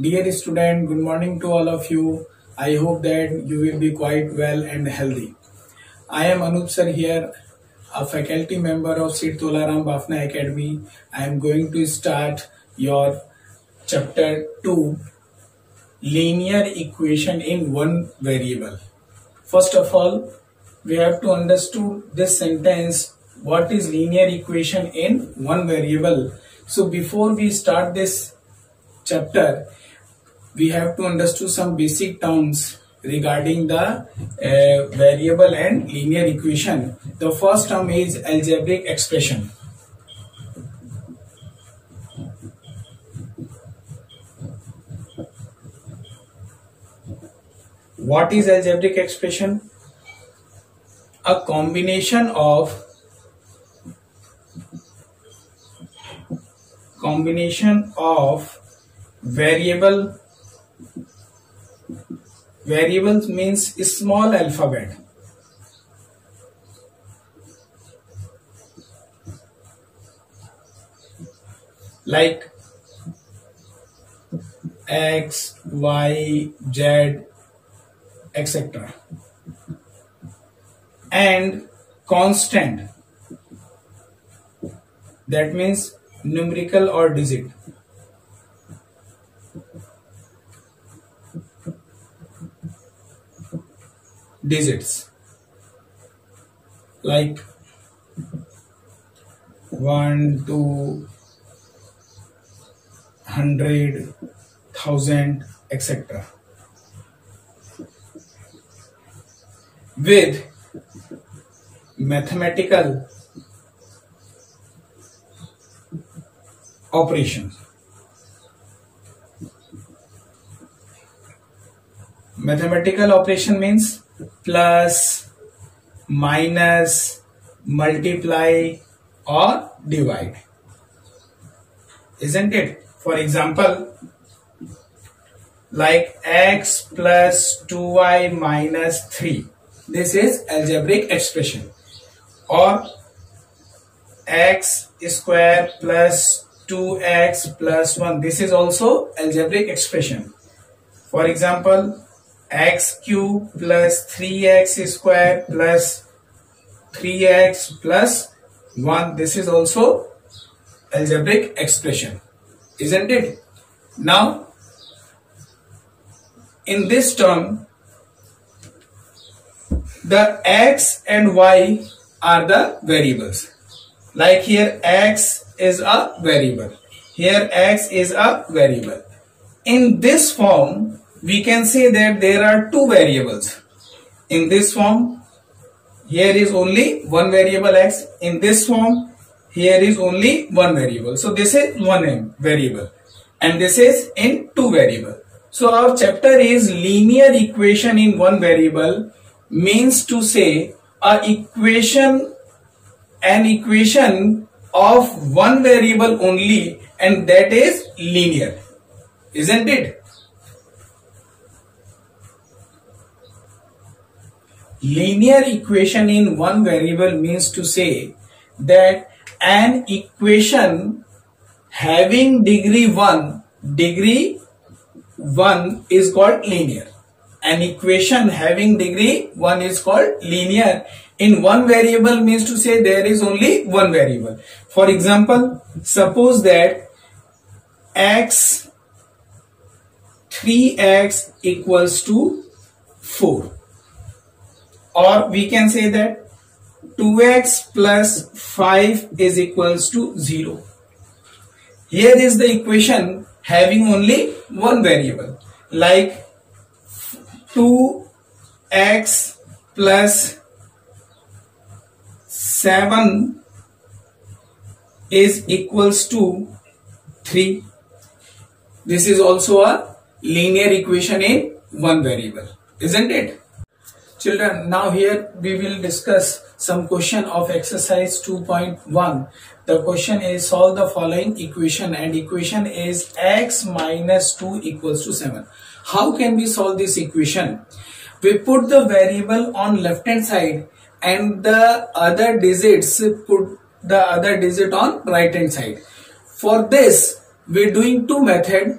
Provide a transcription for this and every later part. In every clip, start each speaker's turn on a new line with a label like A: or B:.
A: Dear student, good morning to all of you. I hope that you will be quite well and healthy. I am Anoop sir here, a faculty member of Seth Tolaram Bafna Academy. I am going to start your chapter 2 linear equation in one variable. First of all, we have to understand this sentence what is linear equation in one variable. So before we start this chapter, we have to understand some basic terms regarding the uh, variable and linear equation. The first term is algebraic expression. What is algebraic expression? A combination of combination of variable variables means small alphabet. Like x y z etc and constant. That means numerical or digit digits. Like 1 2 100 1000 etc with mathematical operations. Mathematical operation means plus minus multiply or divide. Isn't it? For example like x plus 2y minus 3 this is algebraic expression. Or x square plus 2x plus 1 this is also algebraic expression. For example x cube plus 3x square plus 3x plus 1 this is also algebraic expression isn't it? Now in this term the x and y are the variables. Like here x is a variable. Here x is a variable. In this form we can say that there are two variables. In this form, here is only one variable x. In this form, here is only one variable. So this is one variable and this is in two variable. So our chapter is linear equation in one variable means to say a equation an equation of one variable only and that is linear isn't it linear equation in one variable means to say that an equation having degree 1 degree 1 is called linear. An equation having degree 1 is called linear. In one variable means to say there is only one variable. For example suppose that x 3x equals to 4 or we can say that 2x plus 5 is equals to 0. Here is the equation having only one variable like 2x plus 7 is equals to 3. This is also a linear equation in one variable, isn't it? Children, now here we will discuss some question of exercise 2.1. The question is solve the following equation and equation is x minus 2 equals to 7. How can we solve this equation? We put the variable on left hand side and the other digits put the other digit on right hand side. For this we are doing two method.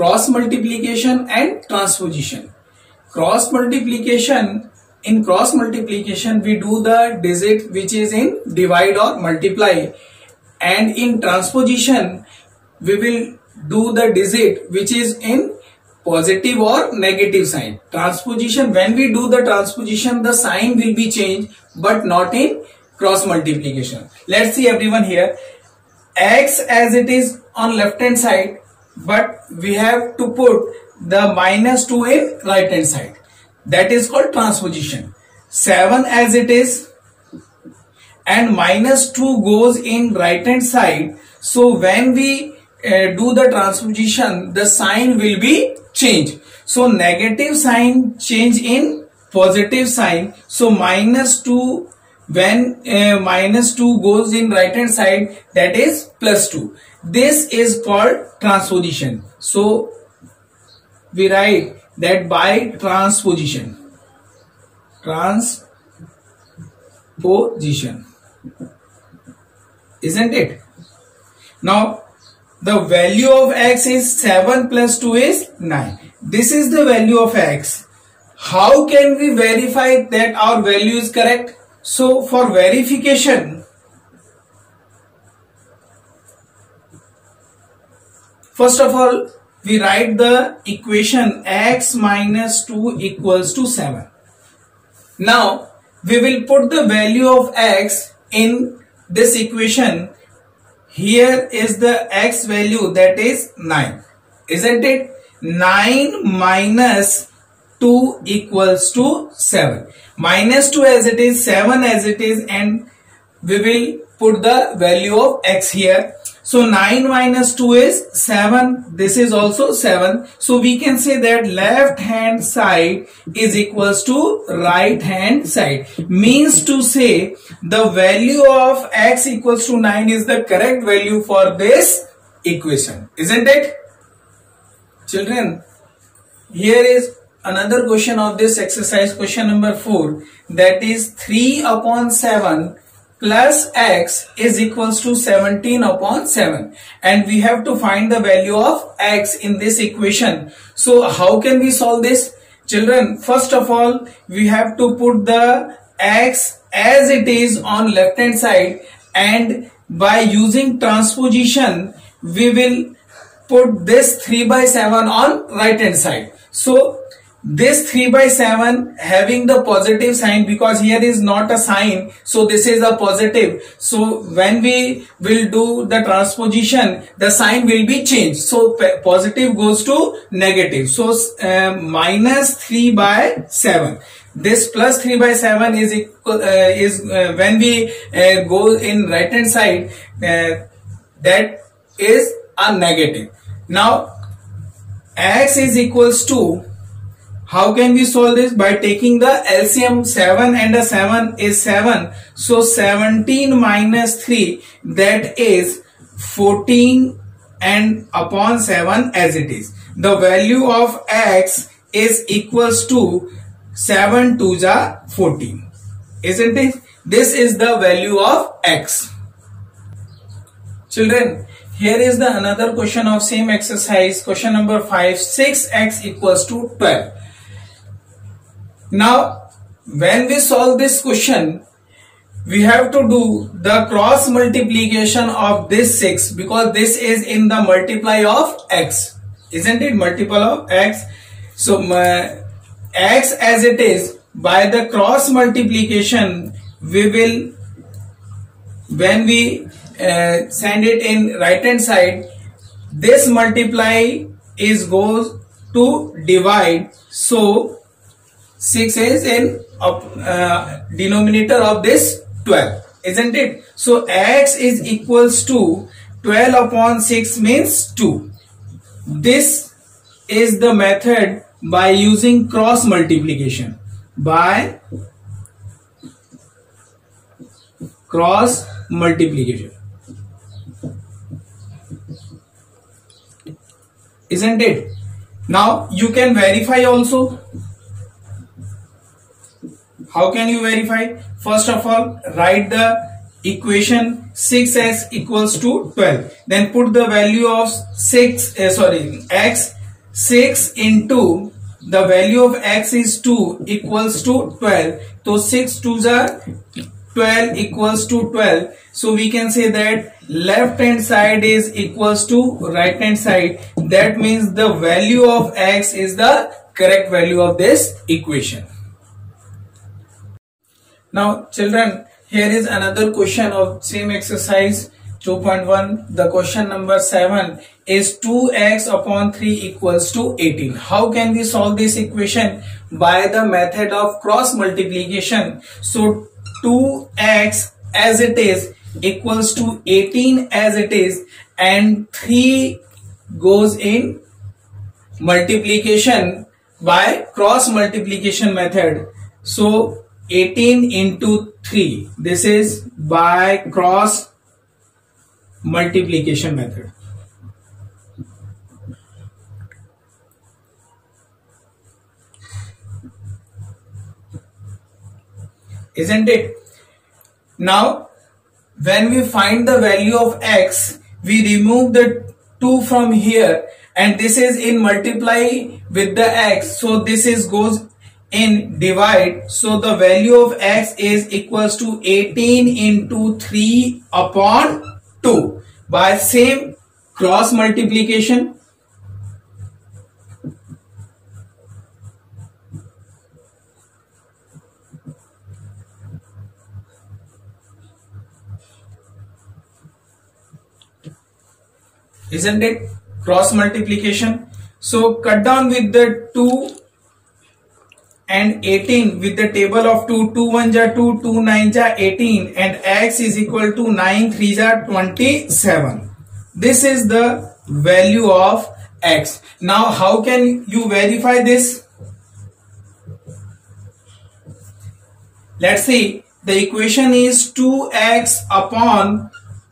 A: cross multiplication and transposition. Cross multiplication, in cross multiplication we do the digit which is in divide or multiply and in transposition we will do the digit which is in positive or negative sign. Transposition, when we do the transposition, the sign will be changed, but not in cross multiplication. Let's see everyone here. X as it is on left hand side, but we have to put the minus 2 in right hand side. That is called transposition. 7 as it is and minus 2 goes in right hand side. So when we uh, do the transposition, the sign will be changed. So negative sign change in positive sign. So minus 2 when uh, minus 2 goes in right hand side that is plus 2. This is called transposition. So we write that by transposition. Transposition. Isn't it? Now the value of x is 7 plus 2 is 9. This is the value of x. How can we verify that our value is correct? So for verification, first of all, we write the equation x minus 2 equals to 7. Now, we will put the value of x in this equation here is the x value that is 9. Isn't it? 9 minus 2 equals to 7. Minus 2 as it is, 7 as it is and we will put the value of x here so 9 minus 2 is 7. This is also 7. So we can say that left hand side is equals to right hand side. Means to say the value of x equals to 9 is the correct value for this equation. Isn't it? Children, here is another question of this exercise question number 4 that is 3 upon 7 plus x is equals to 17 upon 7 and we have to find the value of x in this equation. So how can we solve this? Children, first of all, we have to put the x as it is on left hand side and by using transposition, we will put this 3 by 7 on right hand side. So this 3 by 7 having the positive sign because here is not a sign so this is a positive. So when we will do the transposition the sign will be changed. So positive goes to negative. So uh, minus 3 by 7 this plus 3 by 7 is equal, uh, is uh, when we uh, go in right hand side uh, that is a negative. Now x is equals to how can we solve this? By taking the LCM 7 and a 7 is 7. So 17 minus 3 that is 14 and upon 7 as it is. The value of x is equals to 7 to the 14. Isn't it? This is the value of x. Children, here is the another question of same exercise. Question number 5. 6x equals to 12. Now, when we solve this question, we have to do the cross multiplication of this 6 because this is in the multiply of x. Isn't it multiple of x? So, uh, x as it is by the cross multiplication we will when we uh, send it in right hand side this multiply is goes to divide so 6 is in uh, denominator of this 12 isn't it? So x is equals to 12 upon 6 means 2 this is the method by using cross multiplication by cross multiplication. Isn't it? Now you can verify also how can you verify? First of all, write the equation 6x equals to 12. Then put the value of 6, uh, sorry, x 6 into the value of x is 2 equals to 12. So 6 2s are 12 equals to 12. So we can say that left hand side is equals to right hand side. That means the value of x is the correct value of this equation. Now children, here is another question of same exercise 2.1. The question number 7 is 2x upon 3 equals to 18. How can we solve this equation? By the method of cross multiplication. So 2x as it is equals to 18 as it is and 3 goes in multiplication by cross multiplication method. So 18 into 3 this is by cross multiplication method. Isn't it? Now, when we find the value of x, we remove the 2 from here and this is in multiply with the x. So this is goes in divide. So the value of x is equals to 18 into 3 upon 2 by same cross multiplication isn't it cross multiplication so cut down with the 2 and 18 with the table of 2 2 1 ja 2 2 9 ja 18 and x is equal to 9 3 ja 27 this is the value of x. Now how can you verify this? Let's see. The equation is 2x upon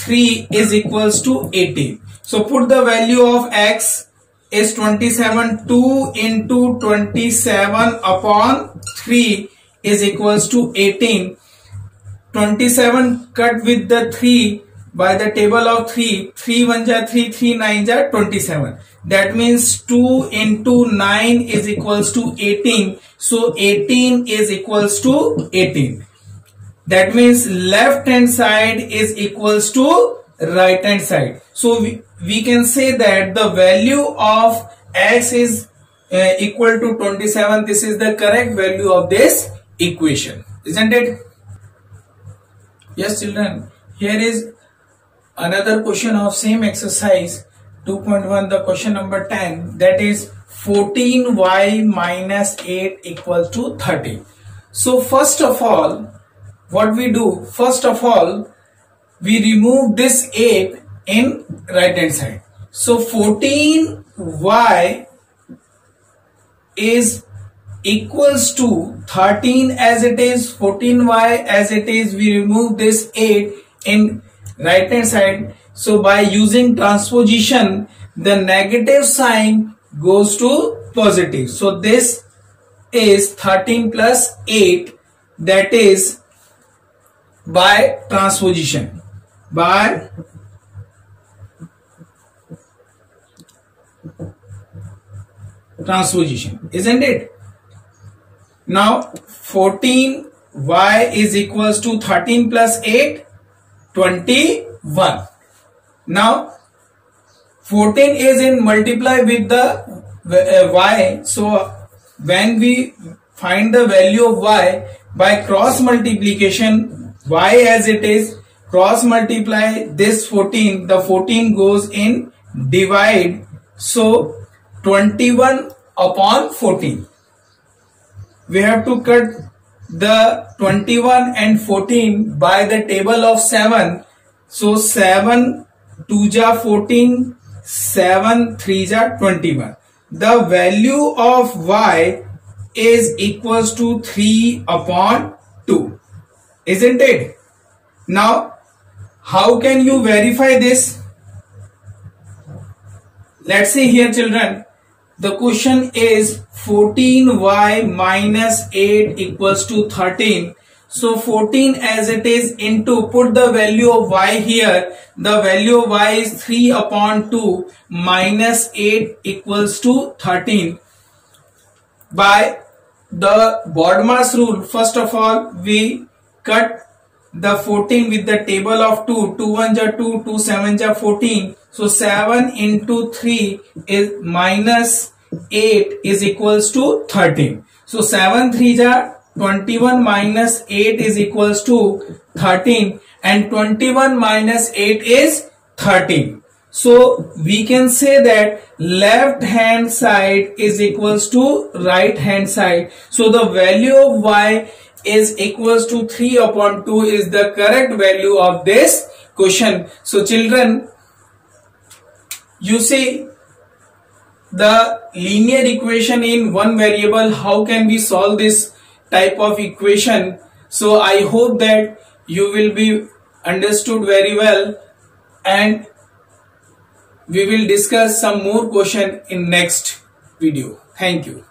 A: 3 is equals to 18 so put the value of x is 27 2 into 27 upon 3 is equals to 18 27 cut with the 3 by the table of 3 3 1 ja 3 3 9 ja 27 that means 2 into 9 is equals to 18 so 18 is equals to 18 that means left hand side is equals to right hand side. So we, we can say that the value of x is uh, equal to 27 this is the correct value of this equation isn't it? Yes children. Here is another question of same exercise 2.1 the question number 10 that is 14y minus 8 equals to 30 so first of all what we do? First of all we remove this 8 in right hand side. So 14y is equals to 13 as it is 14y as it is we remove this 8 in right hand side. So by using transposition the negative sign goes to positive. So this is 13 plus 8 that is by transposition by transposition isn't it? Now 14 y is equals to 13 plus 8 21 now 14 is in multiply with the uh, y. So when we find the value of y by cross multiplication y as it is cross multiply this 14 the 14 goes in divide so 21 upon 14. We have to cut the 21 and 14 by the table of 7. So 7 2 ja 14, 7 3 ja 21. The value of y is equals to 3 upon 2. Isn't it? Now, how can you verify this? Let's see here children. The question is 14y minus 8 equals to 13. So 14 as it is into put the value of y here. The value of y is 3 upon 2 minus 8 equals to 13. By the BODMAS rule, first of all, we cut the 14 with the table of 2. 2 1 ja 2, 2 7 ja 14. So 7 into 3 is minus 8 is equals to 13. So 7 3 ja 21 minus 8 is equals to 13 and 21 minus 8 is 13. So we can say that left hand side is equals to right hand side. So the value of y is equals to 3 upon 2 is the correct value of this question. So children, you see the linear equation in one variable, how can we solve this type of equation. So I hope that you will be understood very well and we will discuss some more question in next video. Thank you.